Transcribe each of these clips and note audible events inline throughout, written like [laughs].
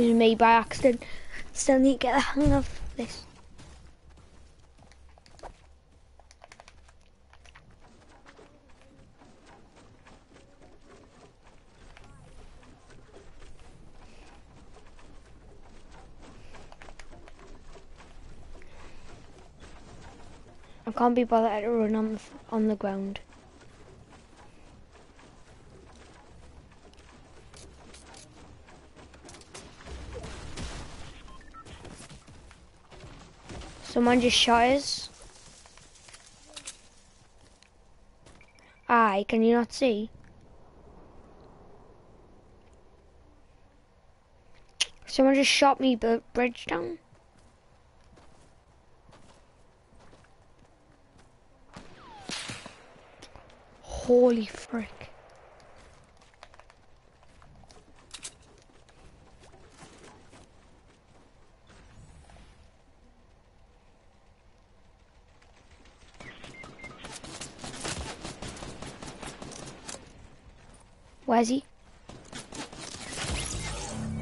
was me by accident. Still need to get the hang of this. I can't be bothered to run on the, on the ground. Someone just shot us. Aye, can you not see? Someone just shot me the bridge down. Holy frick. Where's he?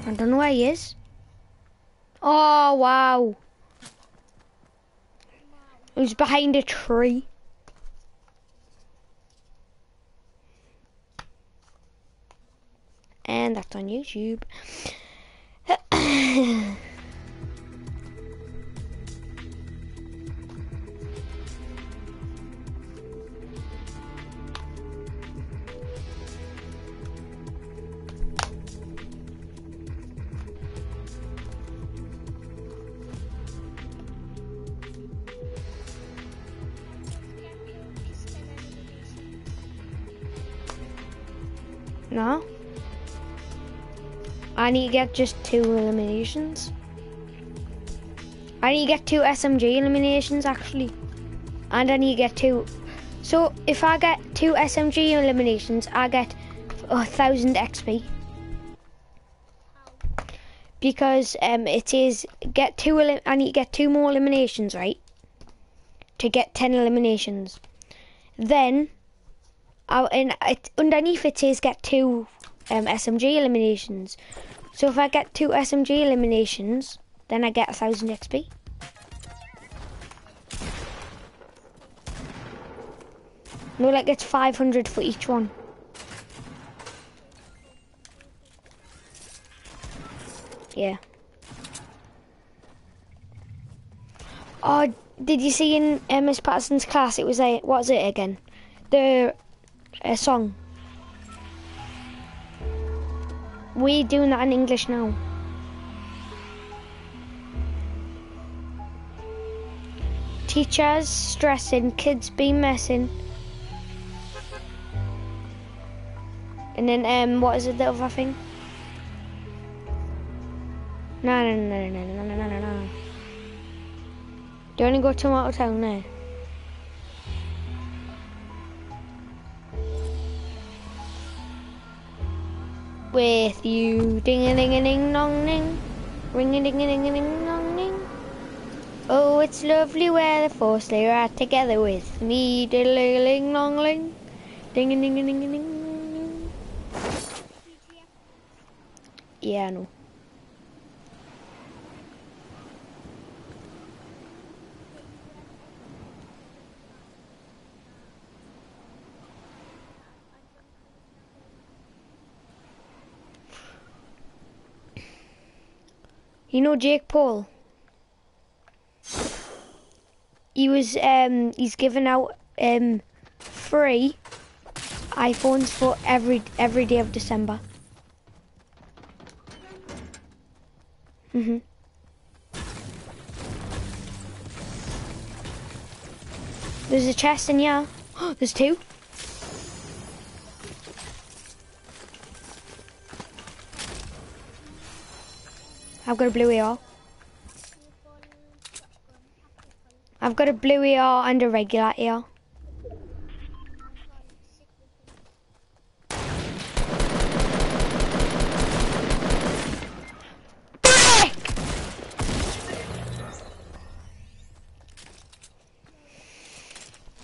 I don't know where he is. Oh, wow. He's behind a tree. And that's on YouTube. [clears throat] I need to get just two eliminations. I need to get two SMG eliminations actually. And I need to get two. So if I get two SMG eliminations, I get a thousand XP. Because um, it is get two. I need to get two more eliminations, right? To get ten eliminations. Then, I, and it, underneath it says get two um, SMG eliminations. So if I get two SMG eliminations, then I get a thousand XP. No, like it's 500 for each one. Yeah. Oh, did you see in uh, Miss Patterson's class? It was a what was it again? The uh, song. We doing that in English now. Teachers stressing, kids be messing. And then, um, what is it, the other thing? No, no, no, no, no, no, no, no, no. Do you want to go to Tomato Town now? With you. Ding a ding a ding dong ding. Ring a ding a ding a ding dong ding. Oh, it's lovely where the four sleigh are together with me. Diddle a ling long ling. Ding a ding a ding a ding. Yeah, I know. You know Jake Paul? He was um he's given out um free iPhones for every every day of December. Mhm. There's a chest in here. [gasps] There's two. I've got a blue AR. I've got a blue AR and a regular AR.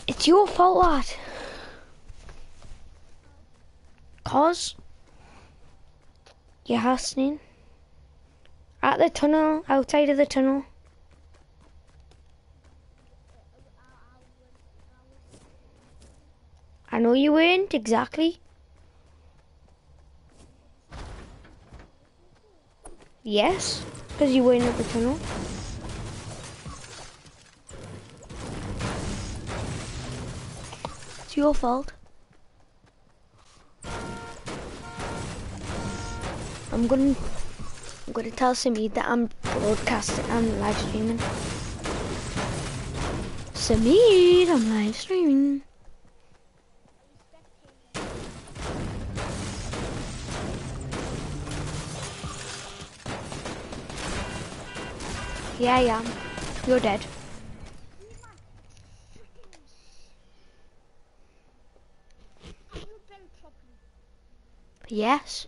It's your fault, lad. Cause you're hustling. At the tunnel, outside of the tunnel. I know you weren't, exactly. Yes, because you weren't at the tunnel. It's your fault. I'm gonna I'm gonna tell Samid that I'm broadcasting I'm live streaming. Samid, I'm live streaming. Yeah, am. You're dead. Yes.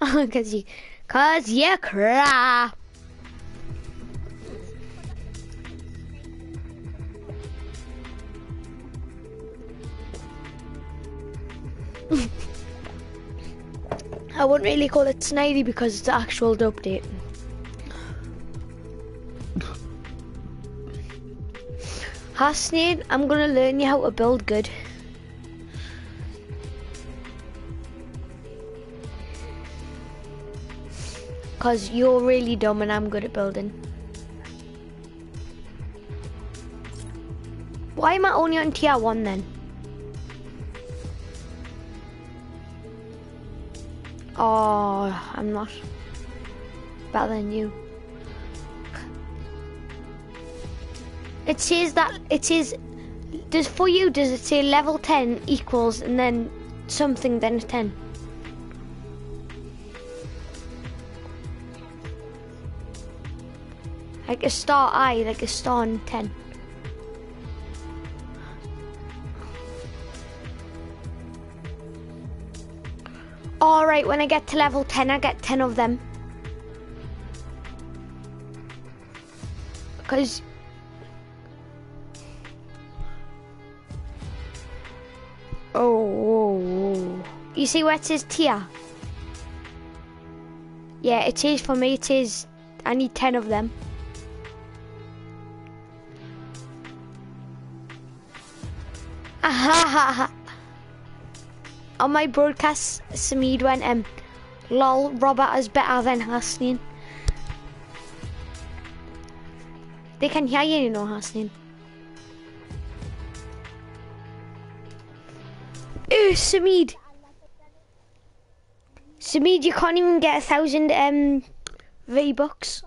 Cause you, cause you cry. I wouldn't really call it snidey because it's actual update. [laughs] Hasnain, I'm gonna learn you how to build good. Cause you're really dumb and I'm good at building. Why am I only on tier one then? Oh, I'm not better than you. It says that it says does for you does it say level 10 equals and then something then 10? Like a star I, like a star on 10. Alright, when I get to level 10, I get 10 of them. Because... Oh, oh, oh, You see where it says tier? Yeah, it is for me, it is... I need 10 of them. On my broadcast, Samid went, um, lol, Robert is better than Hasnain. They can hear you, you know, Hasnain. Ooh, Samid. Samid, you can't even get a thousand um, V-Bucks.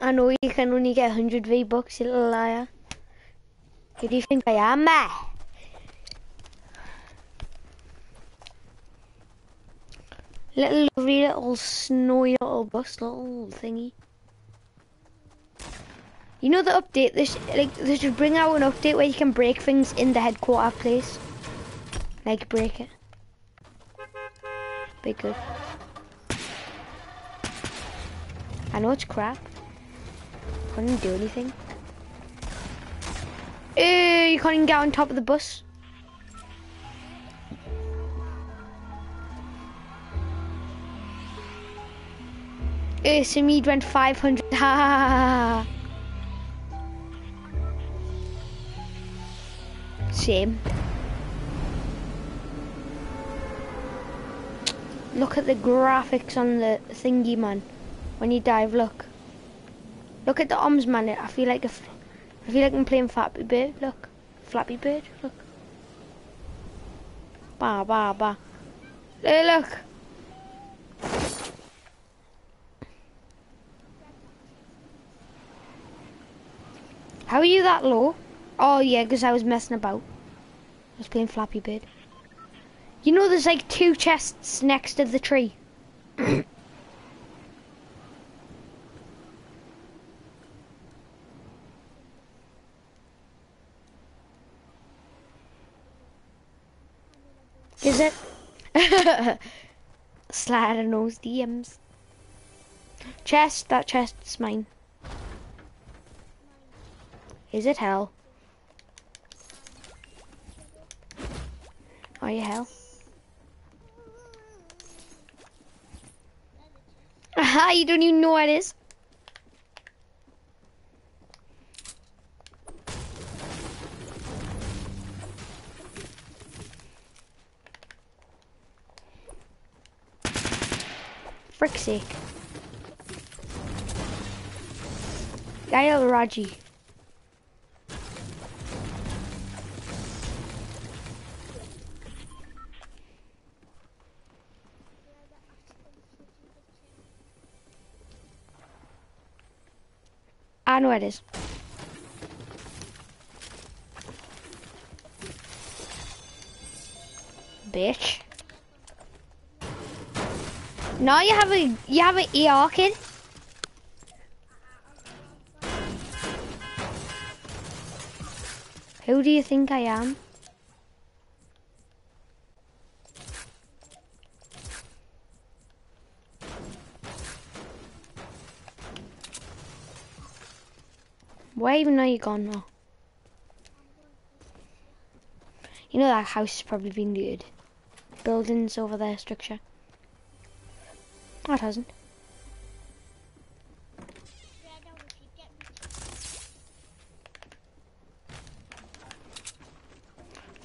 I know you can only get 100 V-Bucks, little liar. Do you think I am, meh? Little lovely little snowy little bus little thingy. You know the update, this like they should bring out an update where you can break things in the headquarter place. Like break it. Be good. I know it's crap. Couldn't do anything. Ew, you can't even get on top of the bus. Eh, Ew, Samid went 500. [laughs] Ha ha ha Same. Look at the graphics on the thingy, man. When you dive, look. Look at the arms, man. I feel like a, I feel like I'm playing Flappy Bird. Look, Flappy Bird. Look. Ba ba ba. Hey, look. How are you that low? Oh yeah, because I was messing about. I was playing Flappy Bird. You know there's like two chests next to the tree. [coughs] Is it? [laughs] Slide in those DMs. Chest, that chest's mine. Is it hell? Are you hell? Aha, [laughs] you don't even know what it is. Sake. Gail Raji. I know it is. Bitch. No, you have a you have an ER kid. Who do you think I am? Where even are you gone now? You know that house has probably been looted. Buildings over there, structure. No, it hasn't.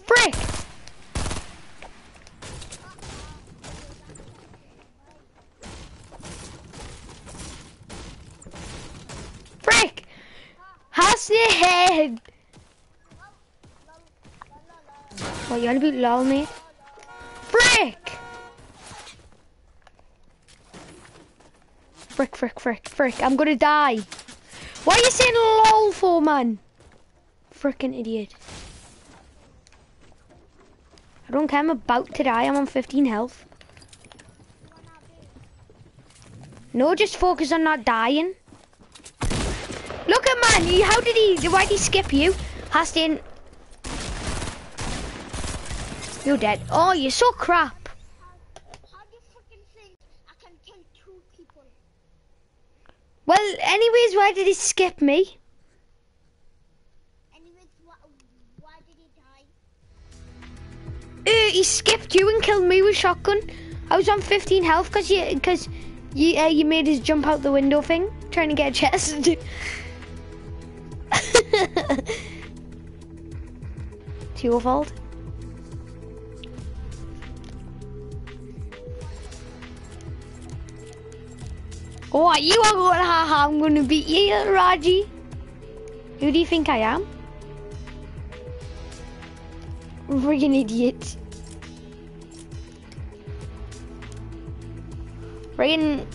Frick! Frick! Has your head! What, you wanna be lol, mate? Frick, frick, frick, frick. I'm gonna die. Why are you saying lol for, man? Frickin' idiot. I don't care, I'm about to die. I'm on 15 health. No, just focus on not dying. Look at man, how did he, why did he skip you? Hastin. You're dead. Oh, you're so crap. How do you fucking think I can kill two people? Well, anyways, why did he skip me? Anyways, why, why did he die? Uh, he skipped you and killed me with shotgun. I was on 15 health because you, because you, uh, you made his jump out the window thing, trying to get a chest. [laughs] it's your fault. Oh, you are going, haha, I'm going to beat you, Raji. Who do you think I am? Friggin' idiot. Friggin'...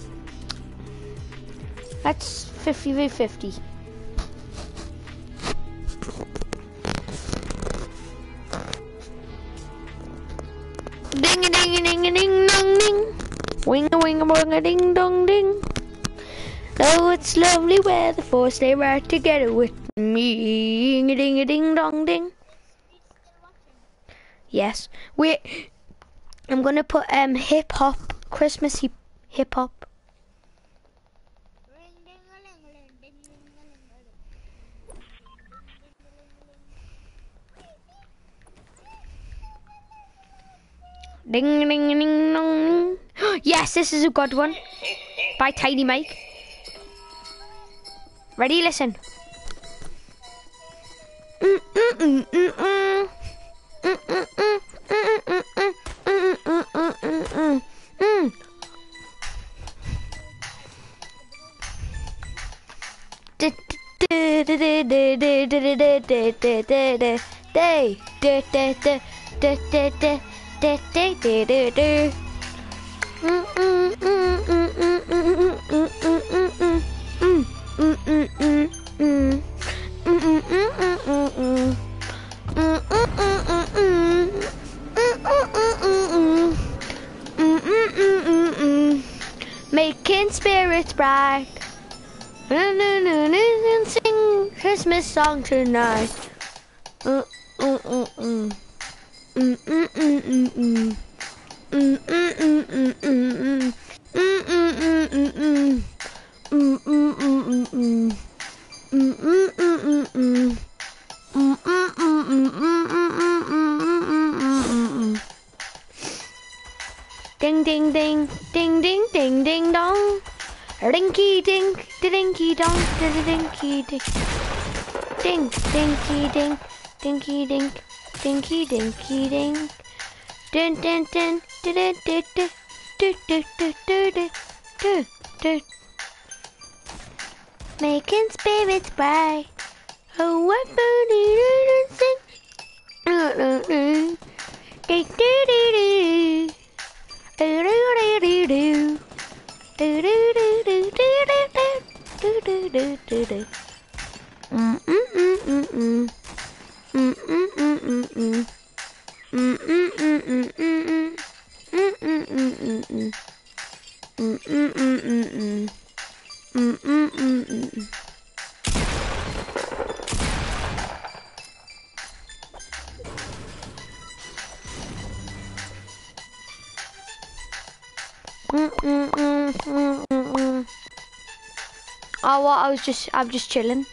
That's 50 v 50. Ding a ding a ding a ding dong ding. Wing a wing a wing a ding dong ding. Oh, it's lovely weather for stay right together with me. Ding a ding a ding dong ding. Yes. Wait. I'm gonna put um hip hop Christmas hip hop. Ding ding ding dong. [gasps] Yes, this is a good one. By Tiny Mike. Ready? Listen. Mm, Making spirits bright. And sing Christmas song tonight. Uh, uh, uh, uh. Mm-mm-mm-mm-mm. Mm-mm-mm-mm-mm. Mm-mm-mm-mm-mm. Ding, ding, ding, ding, ding, ding, ding, dong. dinky dink dinky diddy dinky dink. Dink, dinky dink, dinky dink, dinky dinky dink. Din din din, din din din din, do do, do do. Making spirits bright. Oh, what sing. Do do do do. Do do do do do. Do do do do do do do do do do. Mm mm mm mm mm. Mm mm mm mm mm. Mm mm mm mm mm mm. Mm mm mm mm mm. Mm mm mm mm Mm mm mm, mm -mm -mm oh, what? Well, I was just, I'm just chilling.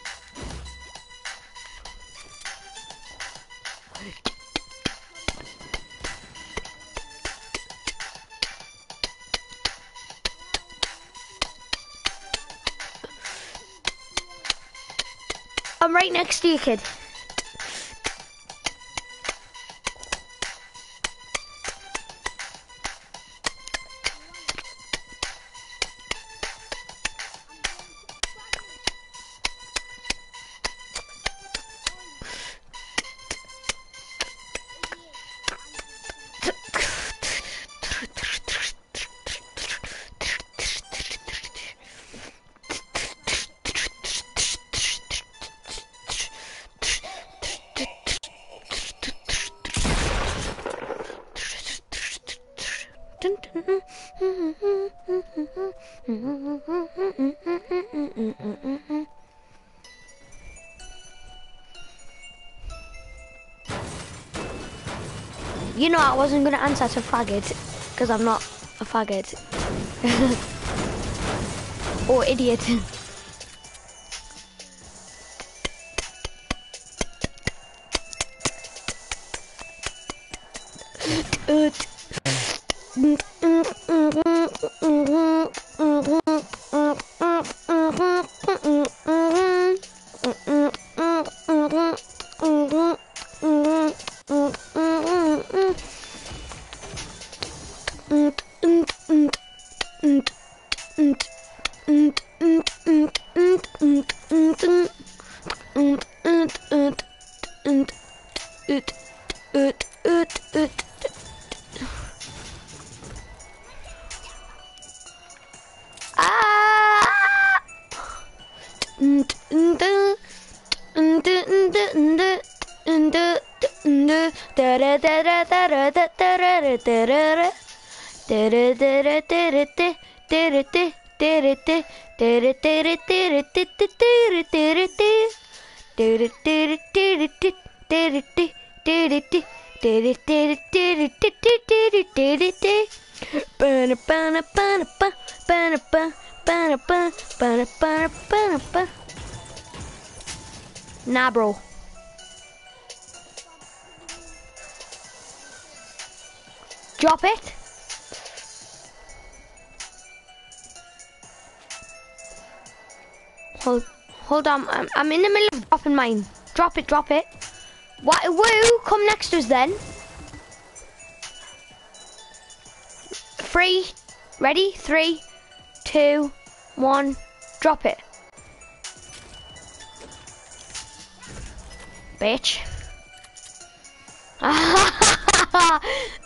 I'm right next to you, kid. Wasn't going to answer to faggot because I'm not a faggot. [laughs] or idiot. [laughs] Nah, bro. Drop it. Hold, hold on. I'm, I'm in the middle of dropping mine. Drop it, drop it. What? Woo! Come next to us then. Three. Ready? Three, two, one. Drop it. Bitch. [laughs]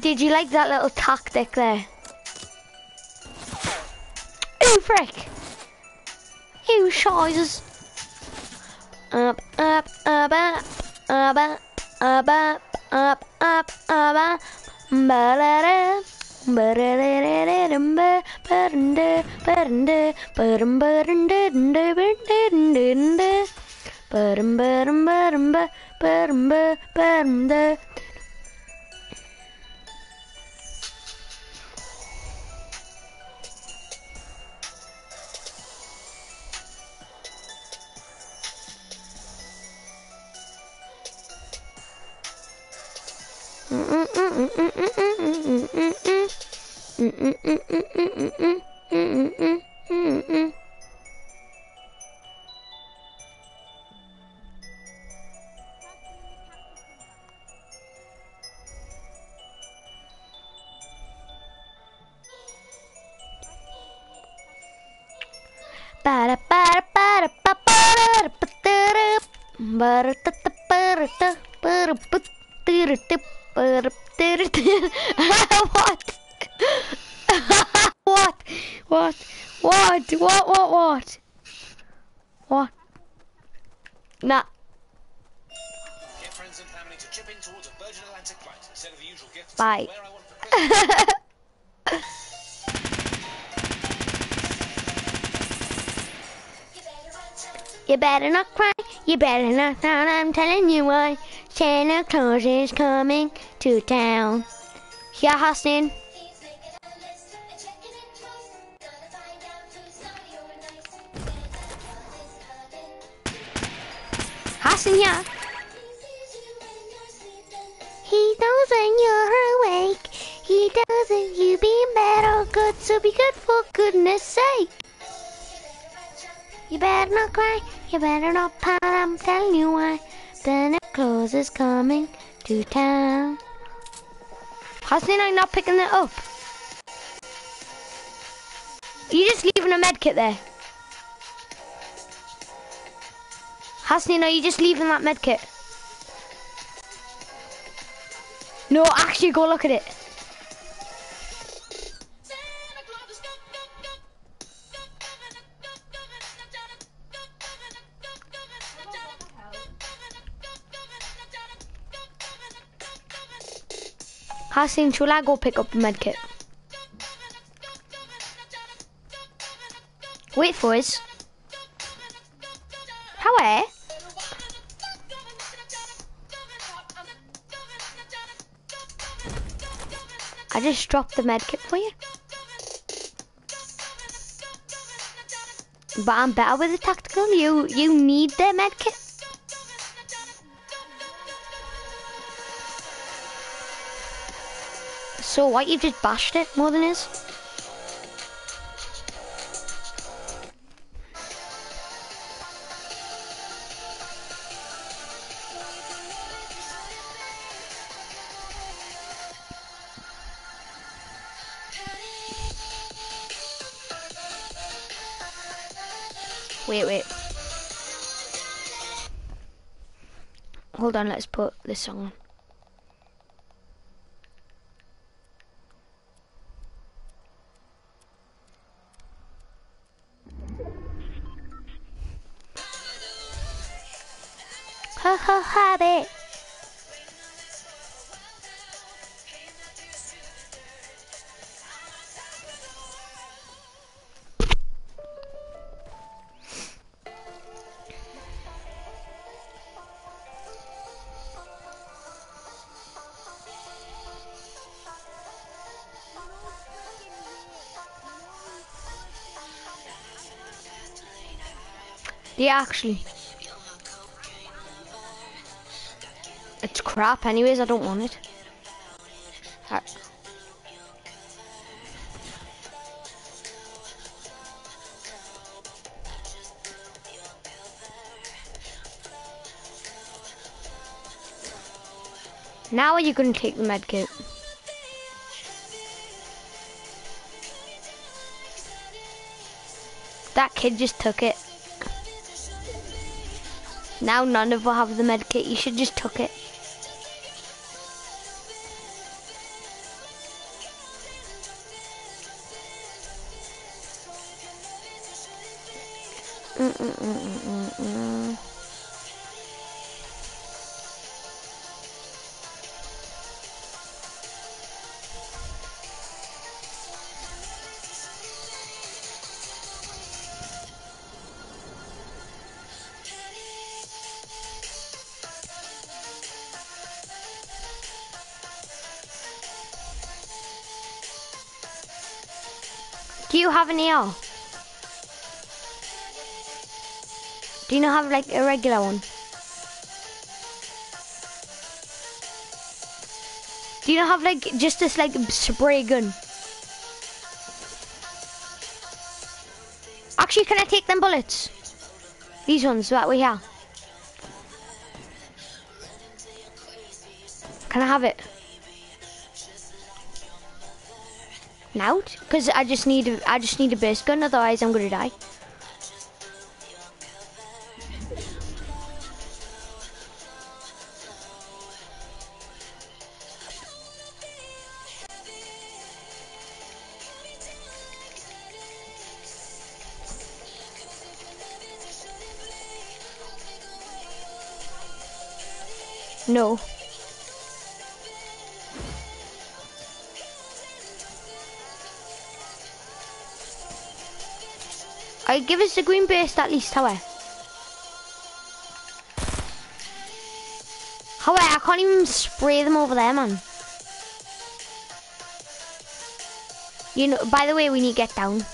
Did you like that little tactic there? Oh, frick? You sizes. What? What? What? Nah. Get friends and family to chip in towards a Virgin Atlantic flight instead of the usual gift. Bye. Where I want for Christmas. [laughs] You better not cry, you better not frown, I'm telling you why. Santa Claus is coming to town. Yeah, Hassan. He knows when you're awake. He doesn't you be bad or good, so be good for goodness sake. You better not cry, you better not pout, I'm telling you why. Santa Claus is coming to town. Hasn't I not picking it up? Are you just leaving a medkit there? Hassan, are you just leaving that med kit? No, actually go look at it. Hassan, shall I go pick up the med kit? Wait for us. How eh? I just dropped the med kit for you. But I'm better with the tactical. You you need the med kit. So what? You just bashed it more than is. On, let's put this song on. Yeah, actually. It's crap anyways, I don't want it. Uh, Now are you gonna take the med kit? That kid just took it. Now none of us have the med kit, you should just took it. AR? Do you not have like a regular one? Do you not have like just this like spray gun? Actually, can I take them bullets? These ones that we have. Can I have it? Now? Because I just need a, I just need a burst gun, otherwise I'm gonna die. No. I give us the green burst at least, however. However, I can't even spray them over there, man. You know, by the way, we need to get down.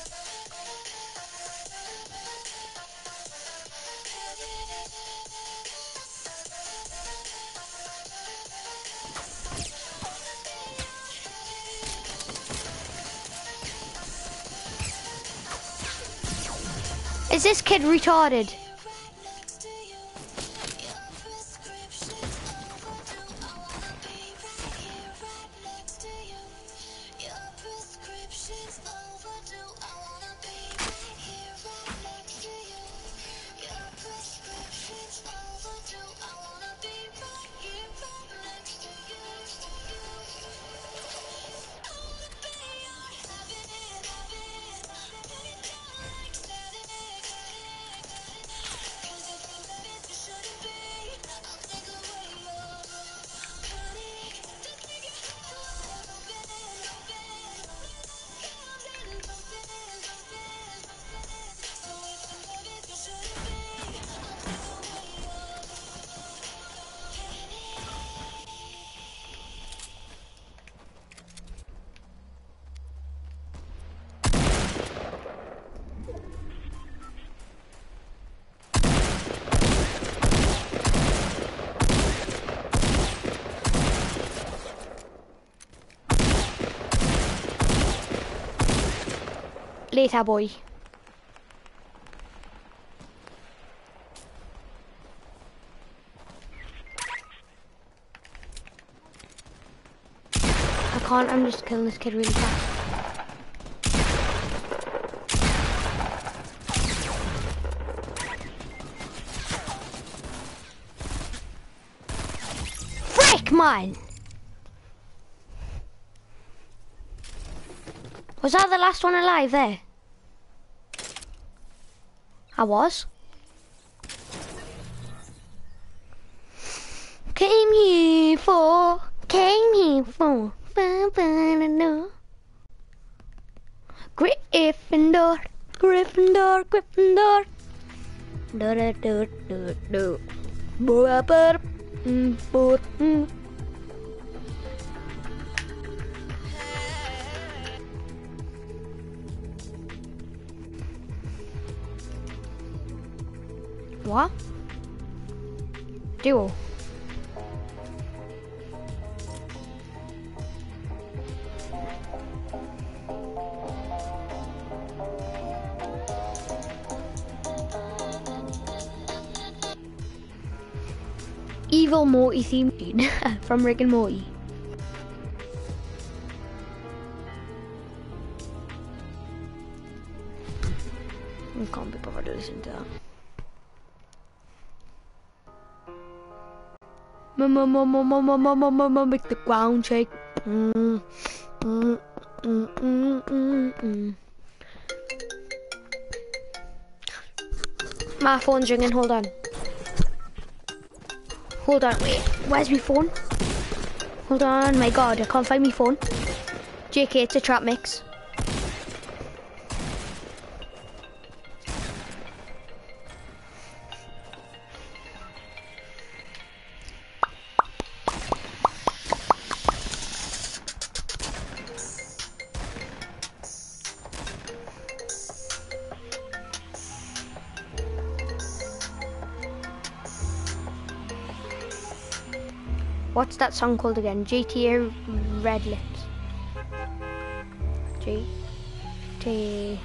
Is this kid retarded? Boy. I can't, I'm just killing this kid really fast. Frick, man! Was that the last one alive there? I was. Came here for, came here for, ba, ba, da, da. Gryffindor, Gryffindor, Gryffindor. Da, da, da, da, da. Ba, ba, mm, What? Duo. Evil Morty theme tune [laughs] from Rick and Morty. I can't be bothered to listen to that. Make the ground shake. My phone's ringing. Hold on. Hold on. Wait. Where's my phone? Hold on. My God, I can't find my phone. JK, it's a trap mix. That song called again? GTA Red Lips. GT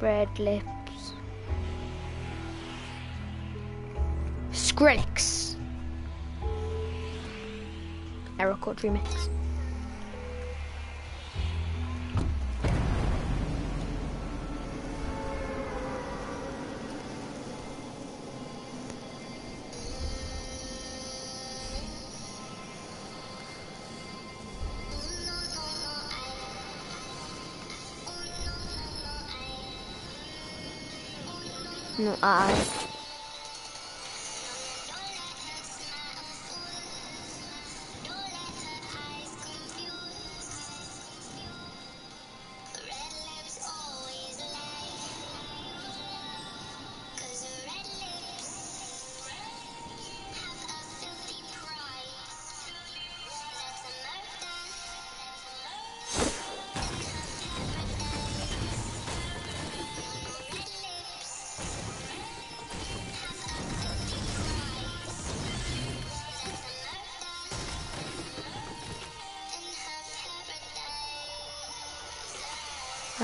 Red Lips. Skrillex. Error Remix. Oz.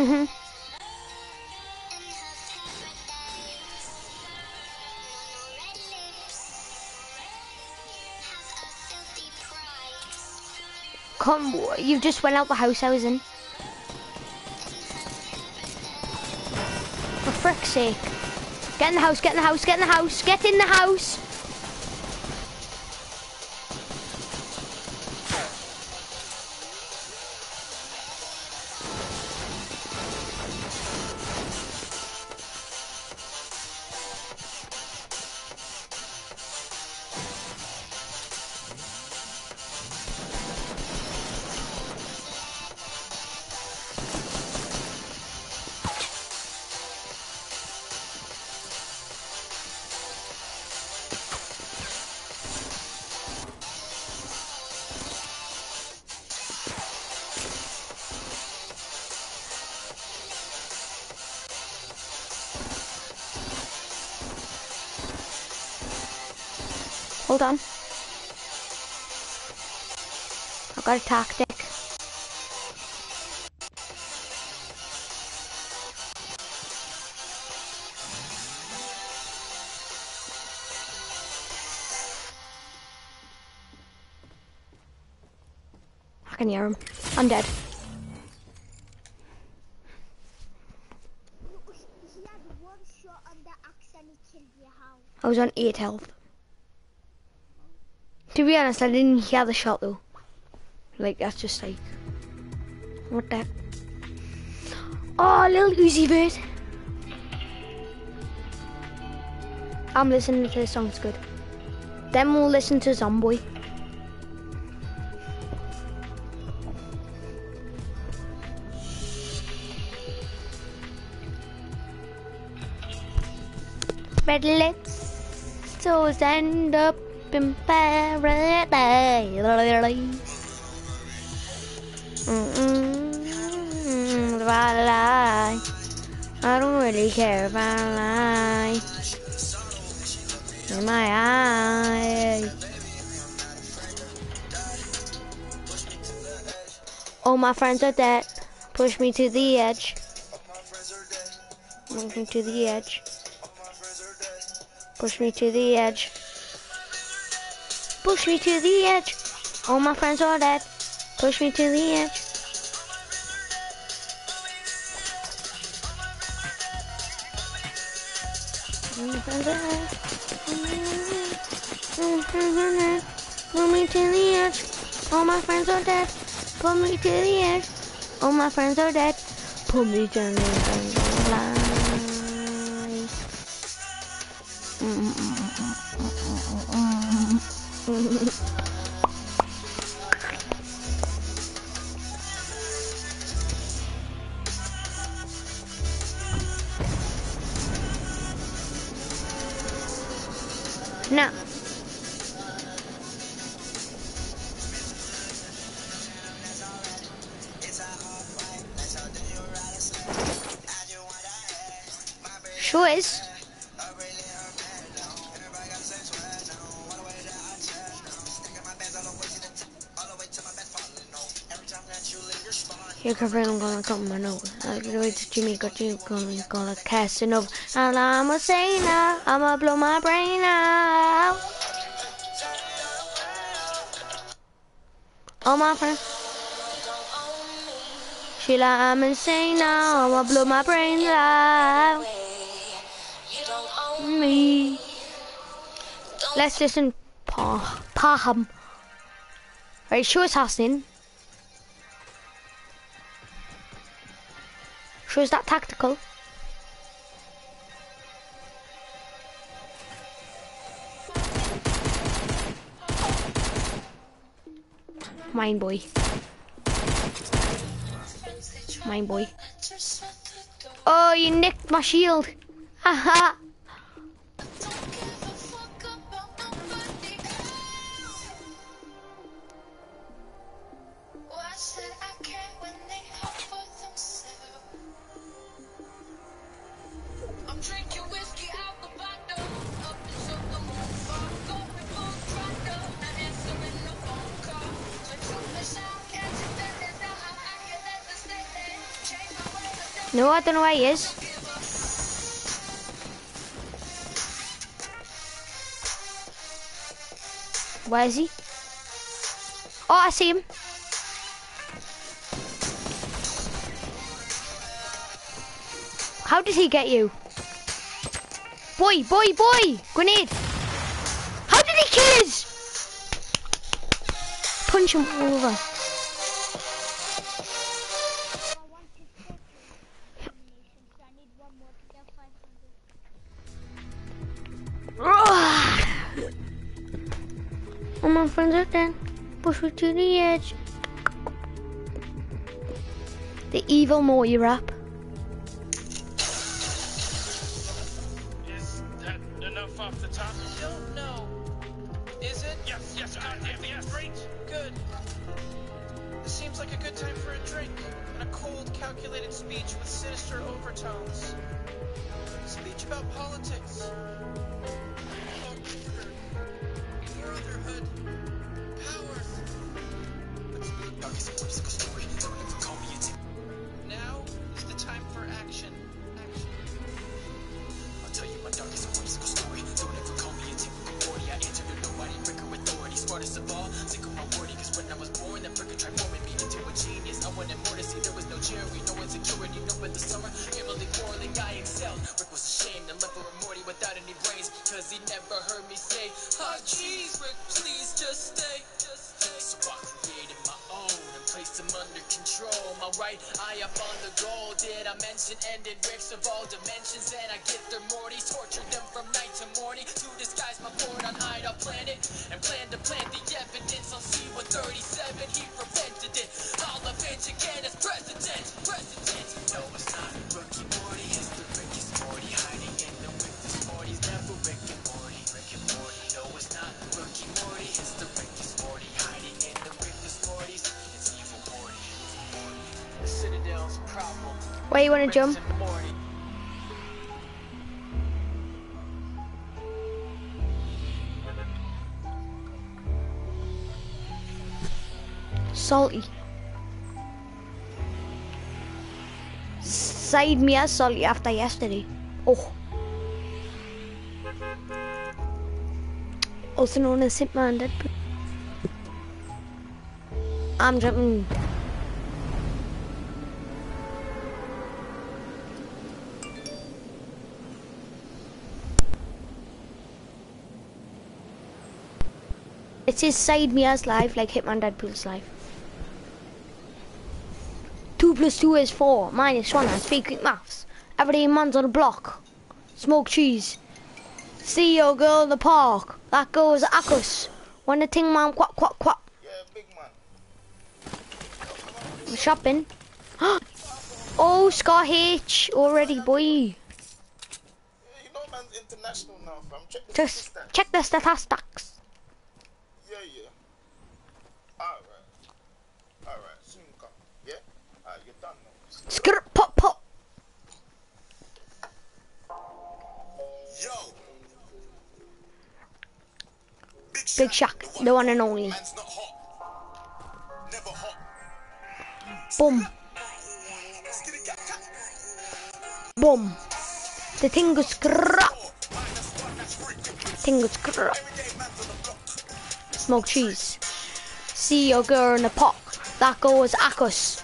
Mhm. Come, you just went out the house I was in. For frick's sake. Get in the house, get in the house, get in the house, get in the house. Got a tactic. I can hear him. I'm dead. I was on 8 health. To be honest, I didn't hear the shot though. Like, that's just like... What the? Oh, Lil Uzi Vert. I'm listening to this song, it's good. Then we'll listen to Zomboy. let's souls end up in paradise. About. I don't really care about life. In my eyes. All my friends are dead. Push me to the edge. Push me to the edge. Push me to the edge. Push me to the edge. All my friends are dead. Push me to the edge. Pull me to the edge. All my friends are dead. Pull me to the edge. All my friends are dead. Pull me to the edge. [laughs] Now, Cover, I'm gonna cut my nose. I can wait to Jimmy got you gonna gonna cast it over. And I'm a sailor, I'ma blow my brain out. Oh my friend. She like, I'm insane now, I'ma blow my brains out. Me. Let's listen. Pa, Paham. Right, show us Hassan. Sure is that tactical? Mine boy. Mine boy. Oh, you nicked my shield. Haha. No, I don't know where he is. Where is he? Oh, I see him. How did he get you? Boy, boy, boy! Grenade! How did he kill us? Punch him over. The evil Morty Cause he never heard me say, Ah, jeez, Rick, please just stay. So I created my own and placed them under control. My right eye up on the goal. Did I mention ended Ricks of all dimensions? And I get their Mortys, tortured them from night to morning to disguise my port on idol. I planned and planned to plant the evidence on C-137. He prevented it. I'll avenge again as president. President. No, it's not Where you wanna jump? and Salty. Side me as salty after yesterday. Oh. Also known as Hitman Deadpool. I'm jumping. It says side me as live like Hitman Deadpool's life. Two plus two is four. Minus one. I speak quick maths. Everyday man's on a block. Smoke cheese. See your girl in the park. That goes Akkus. When the ting man quack quack quack. Yeah, big man. Shopping. [gasps] oh, Scott H. Already, boy. Yeah, you know man's international now, fam. Check the Just check the statistics. Big Shaq, the one and only. Boom. Boom. The thing goes scrap. Thing goes. Smoke cheese. See your girl in the pot. That goes Akkus.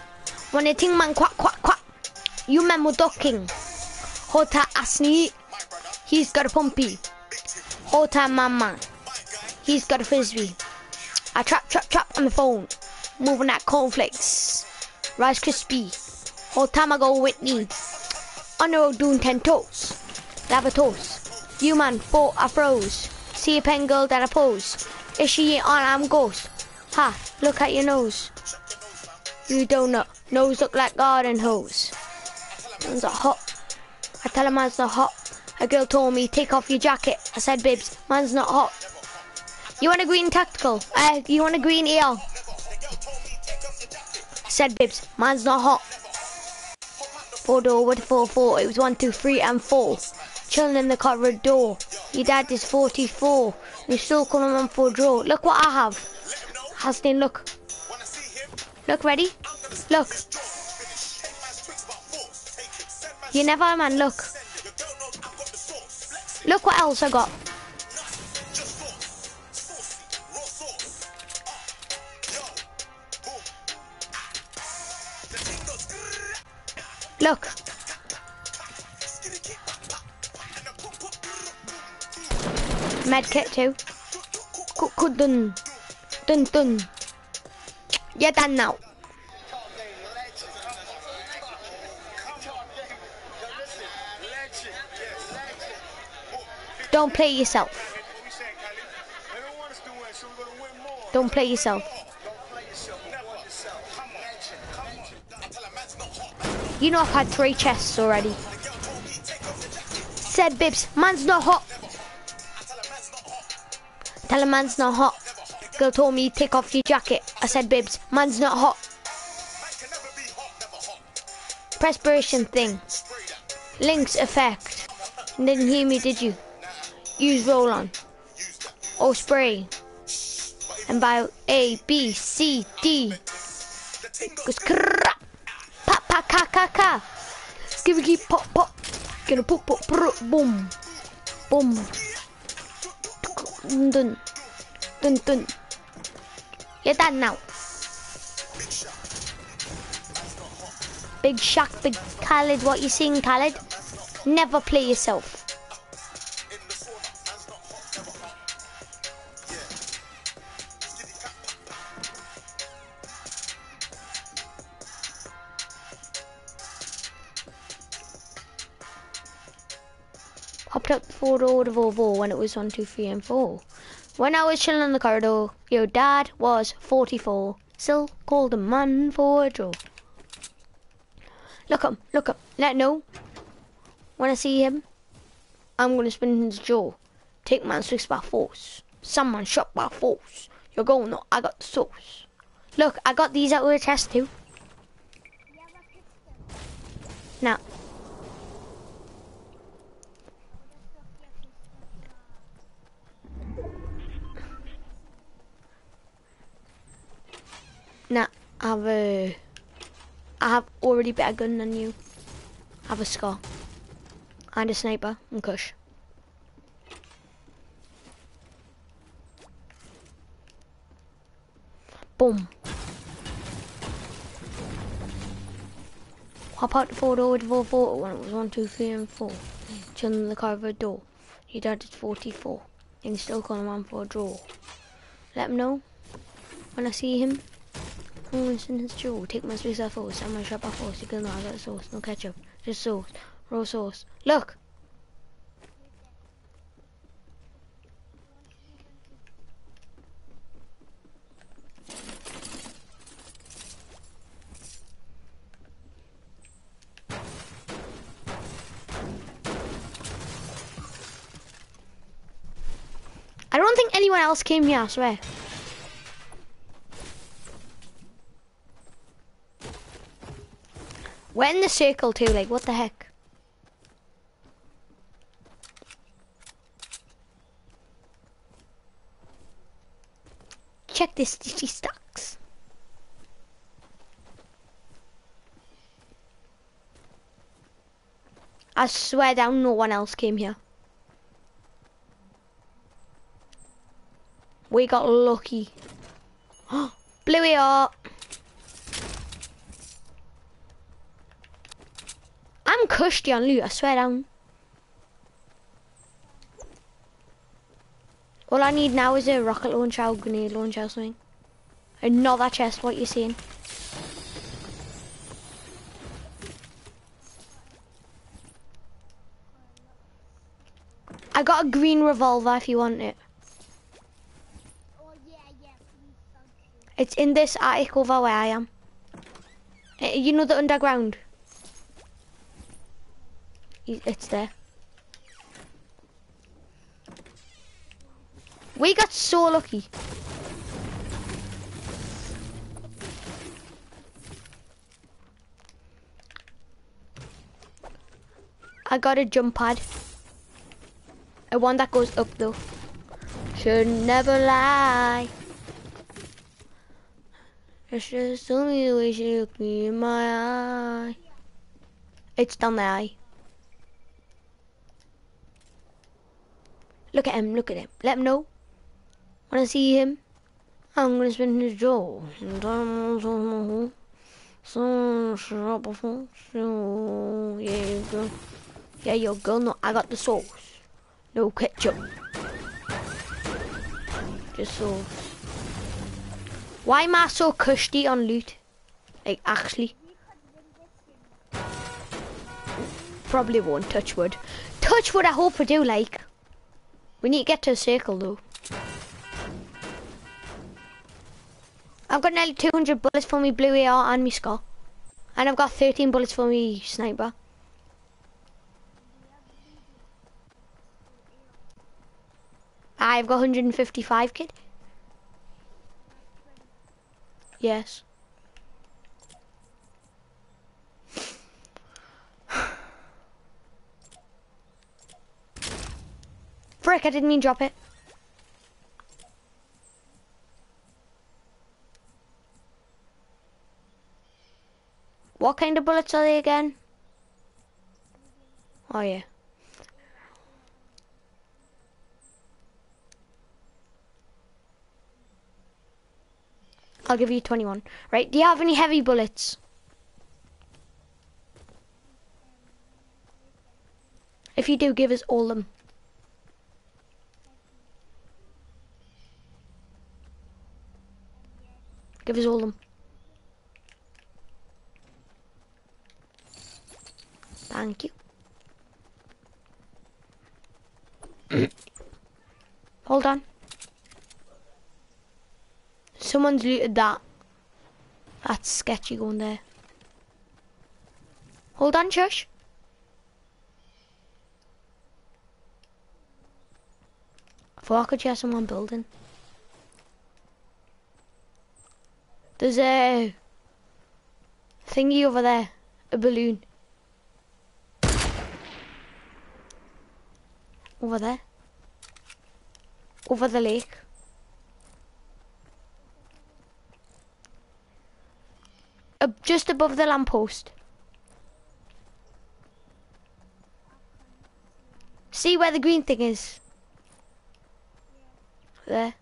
When the thing man quack quack quack. You men were ducking. Hota Asni. He's got a pumpy. Hota Mama. He's got a frisbee. I trap trap trap on the phone. Moving that cornflakes. Rice crispy. Whole time I go with me. On the road doing ten toes. Lava toast. You man, four I froze. See a pen girl that I pose. Is she on I'm ghost? Ha, look at your nose. You donut. Nose look like garden hose. Man's a hot. I tell him man's not hot. A girl told me, take off your jacket. I said, Bibs, man's not hot. You want a green tactical? Uh, you want a green EL? Said Bibs, mine's not hot. Four door with four four. It was one, two, three, and four. Chilling in the corridor. Your dad is 44. You still calling on for a draw. Look what I have. Hastin, look. Look, ready? Look. You never, man, look. Look what else I got. Look. Medkit too. Cook, done. Done, done. You're done now. Don't play yourself. Don't play yourself. You know I've had three chests already. Said Bibs, man's not hot. Tell him man's not hot. Girl told me take off your jacket. I said Bibs, man's not hot. Perspiration thing. Lynx effect. Didn't hear me, did you? Use roll on. Or spray. And by A, B, C, D. Goes ka ka. Skibby pop pop. Gonna pop pop pop boom. Boom. Dun dun. Dun dun. You're done now. Big Shaq, Big Khaled, what you saying, Khaled? Never play yourself. Popped up for order of all when it was one, two, three, and four. When I was chilling in the corridor, your dad was 44. Still called a man for a draw. Look up, look up, let know. When I see him, I'm gonna spin his jaw. Take man's fist by force. Someone shot by force. You're going, no, I got the sauce. Look, I got these out of the chest too. Now, now, I have a, I have already better gun than you. I have a scar. And a sniper and kush. Boom. Hop out the four door with four four when it was one, two, three, and four. In the car door. Your dad is 44. And he's still calling man for a draw. Let him know when I see him. I'm going his jaw. Take my space force. I'm going to shop off force. You can know I got sauce. No ketchup. Just sauce. Raw sauce. Look! I don't think anyone else came here, I swear. We're in the circle too, like, what the heck? Check this stitchy stocks. I swear down no one else came here. We got lucky. [gasps] Bluey art. On loot, I swear down. All I need now is a rocket launcher or grenade launcher or something. And not that chest, what you seeing? I got a green revolver if you want it. It's in this attic over where I am. Uh, You know the underground? It's there. We got so lucky. I got a jump pad. A one that goes up though. Should never lie. It's just only the way she looked me in my eye. It's down there. eye. Look at him, look at him. Let him know. I see him, I'm gonna spin his jaw. So, yeah, you go. Yeah, you go. No, I got the sauce. No ketchup. Just sauce. Why am I so cushy on loot? Like, actually. Probably won't touch wood. Touch wood, I hope I do, like. We need to get to a circle, though. I've got nearly 200 bullets for me blue AR and me scar. And I've got 13 bullets for me sniper. I've got 155, kid. Yes. Frick, I didn't mean drop it. What kind of bullets are they again? Oh yeah. I'll give you 21. Right, do you have any heavy bullets? If you do, give us all them. Give us all them. Thank you. [coughs] Hold on. Someone's looted that. That's sketchy going there. Hold on, shush. I thought I could hear someone building. There's a thingy over there, a balloon. Over there. Over the lake. Uh, just above the lamppost. See where the green thing is? There.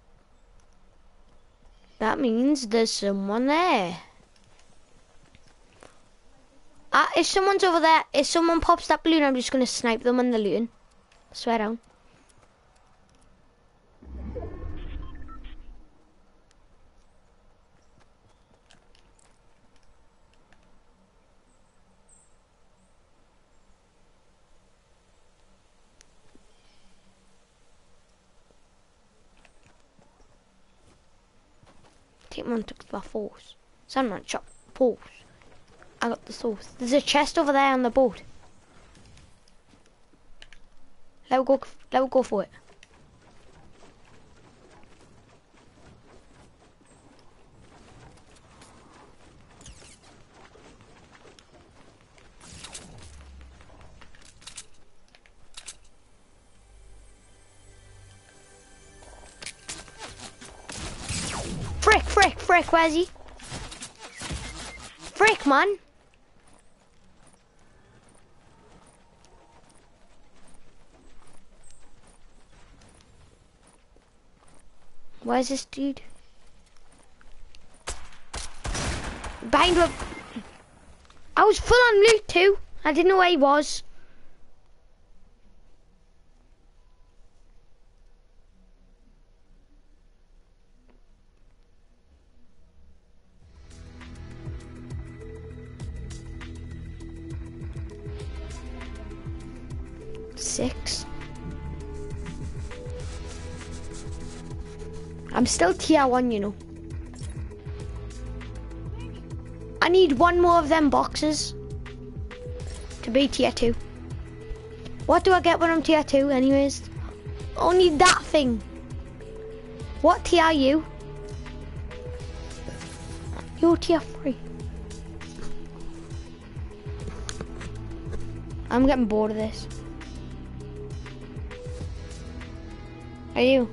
That means there's someone there. Ah, if someone's over there, if someone pops that balloon, I'm just gonna snipe them on the loon. Swear down. Someone took the force. Someone shot force. I got the source. There's a chest over there on the boat. Let me go. Let me go for it. Frick, where's he? Frick, man. Where's this dude? Behind him. I was full on loot too. I didn't know where he was. Still tier one, you know. I need one more of them boxes to be tier two. What do I get when I'm tier two, anyways? Only that thing. What tier are you? You're tier three. I'm getting bored of this. Are you?